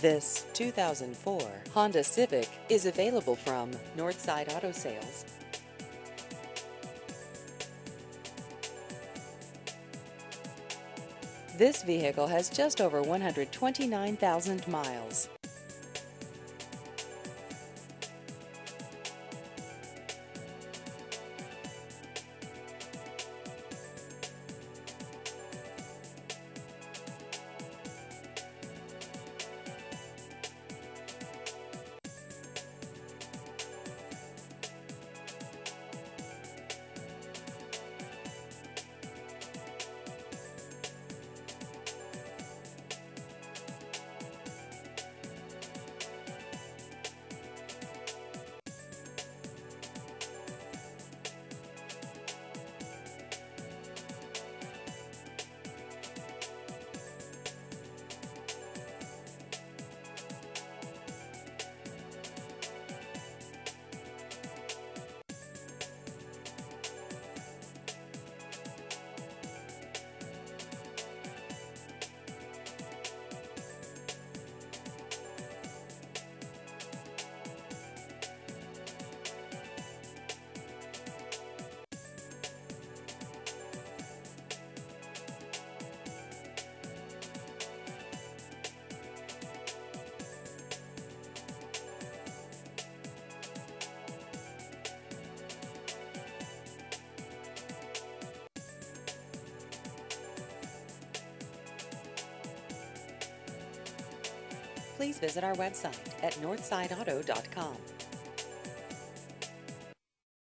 This 2004 Honda Civic is available from Northside Auto Sales. This vehicle has just over 129,000 miles. Please visit our website at northsideauto.com.